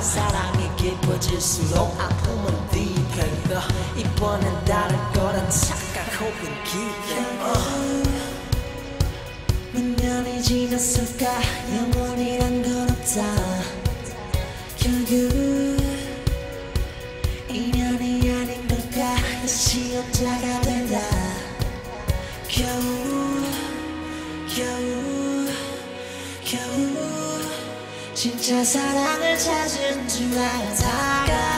사랑의 기뻐질수록 아픔은 뒤 deeper. 이번엔 다를 거란 착각 혹은 기대. 몇 년이 지났을까 영원이란 건 없다 결국 인연이 아닌 걸까 다시 혼자가 된다 겨우 겨우 겨우 진짜 사랑을 찾은 줄 알다가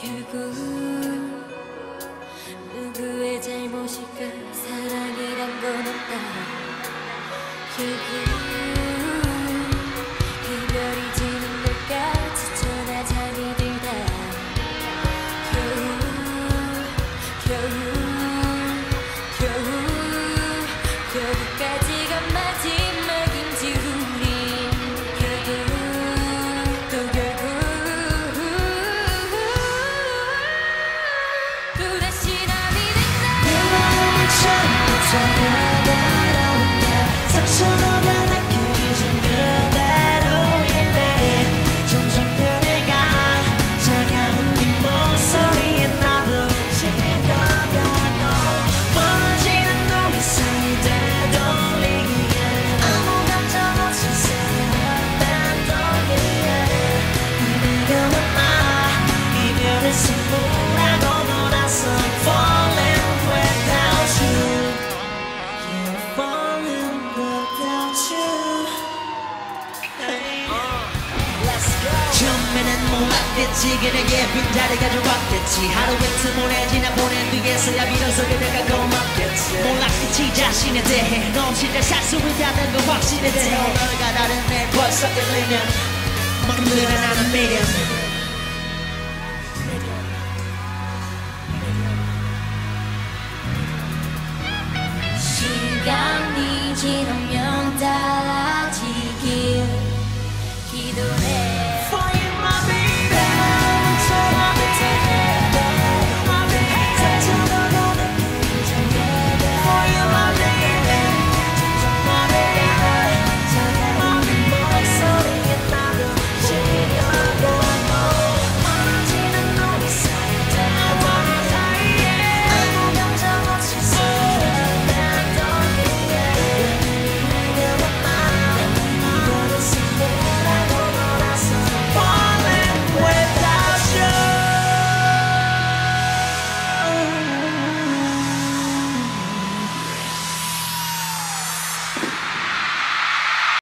결국 누구의 잘못일까 사랑이란 건 없다 결국 something 몰랐겠지. 그녀의 빈자리 가져왔겠지. 하루 이틀 보내지나 보낸 뒤에서야 비로소 그대가 고맙겠지. 몰랐겠지 자신에 대해. 넌 진짜 사수이다는 건 확신에 대해. 오늘과 다른 내 벌써 끌리면 머리는